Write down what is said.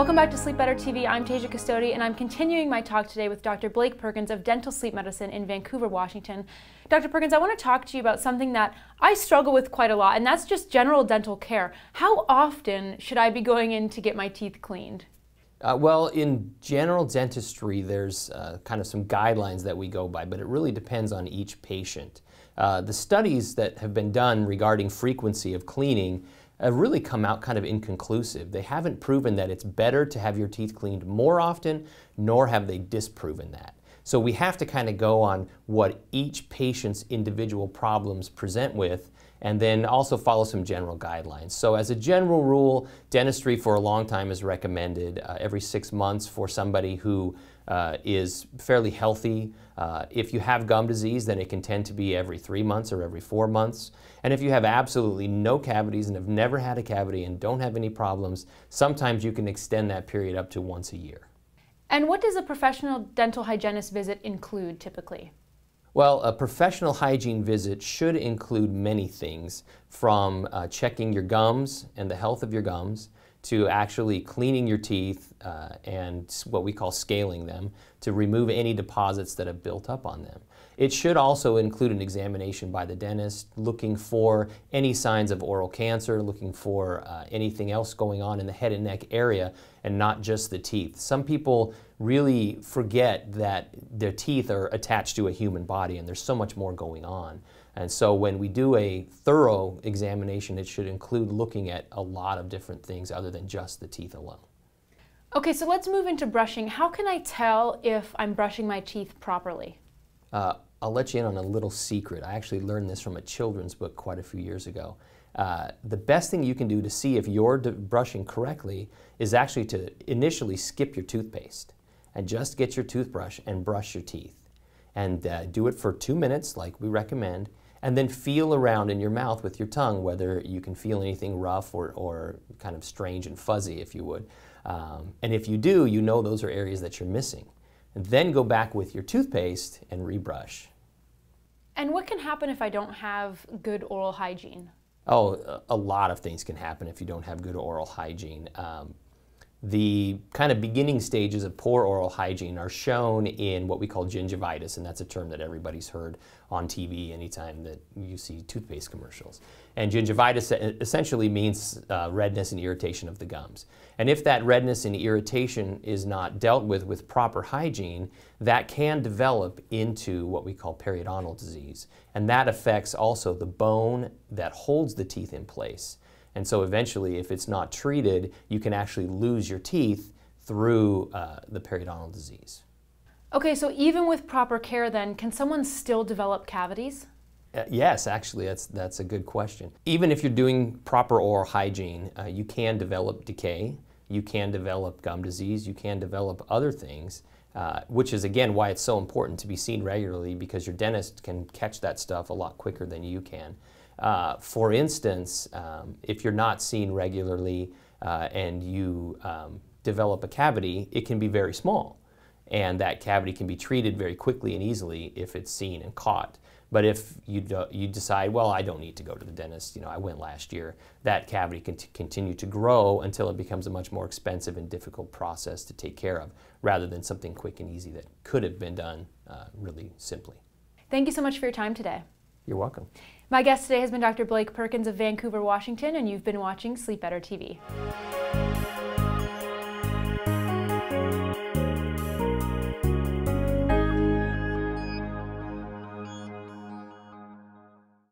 Welcome back to Sleep Better TV. I'm Tasia Custode, and I'm continuing my talk today with Dr. Blake Perkins of Dental Sleep Medicine in Vancouver, Washington. Dr. Perkins, I want to talk to you about something that I struggle with quite a lot, and that's just general dental care. How often should I be going in to get my teeth cleaned? Uh, well, in general dentistry, there's uh, kind of some guidelines that we go by, but it really depends on each patient. Uh, the studies that have been done regarding frequency of cleaning have really come out kind of inconclusive. They haven't proven that it's better to have your teeth cleaned more often, nor have they disproven that. So we have to kind of go on what each patient's individual problems present with and then also follow some general guidelines. So as a general rule, dentistry for a long time is recommended uh, every six months for somebody who uh, is fairly healthy. Uh, if you have gum disease, then it can tend to be every three months or every four months. And if you have absolutely no cavities and have never had a cavity and don't have any problems, sometimes you can extend that period up to once a year. And what does a professional dental hygienist visit include typically? Well, a professional hygiene visit should include many things from uh, checking your gums and the health of your gums to actually cleaning your teeth uh, and what we call scaling them to remove any deposits that have built up on them. It should also include an examination by the dentist looking for any signs of oral cancer, looking for uh, anything else going on in the head and neck area and not just the teeth. Some people really forget that their teeth are attached to a human body and there's so much more going on. And so when we do a thorough examination, it should include looking at a lot of different things other than just the teeth alone. Okay, so let's move into brushing. How can I tell if I'm brushing my teeth properly? Uh, I'll let you in on a little secret. I actually learned this from a children's book quite a few years ago. Uh, the best thing you can do to see if you're brushing correctly is actually to initially skip your toothpaste and just get your toothbrush and brush your teeth. And uh, do it for two minutes, like we recommend, and then feel around in your mouth with your tongue whether you can feel anything rough or, or kind of strange and fuzzy, if you would. Um, and if you do, you know those are areas that you're missing. And then go back with your toothpaste and rebrush. And what can happen if I don't have good oral hygiene? Oh, a lot of things can happen if you don't have good oral hygiene. Um, the kind of beginning stages of poor oral hygiene are shown in what we call gingivitis, and that's a term that everybody's heard on TV anytime that you see toothpaste commercials. And gingivitis essentially means uh, redness and irritation of the gums. And if that redness and irritation is not dealt with with proper hygiene, that can develop into what we call periodontal disease. And that affects also the bone that holds the teeth in place. And so eventually, if it's not treated, you can actually lose your teeth through uh, the periodontal disease. Okay, so even with proper care then, can someone still develop cavities? Uh, yes, actually, that's, that's a good question. Even if you're doing proper oral hygiene, uh, you can develop decay, you can develop gum disease, you can develop other things, uh, which is again why it's so important to be seen regularly because your dentist can catch that stuff a lot quicker than you can. Uh, for instance, um, if you're not seen regularly uh, and you um, develop a cavity, it can be very small. And that cavity can be treated very quickly and easily if it's seen and caught. But if you, you decide, well, I don't need to go to the dentist, you know, I went last year, that cavity can continue to grow until it becomes a much more expensive and difficult process to take care of, rather than something quick and easy that could have been done uh, really simply. Thank you so much for your time today. You're welcome. My guest today has been Dr. Blake Perkins of Vancouver, Washington, and you've been watching Sleep Better TV.